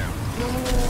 down.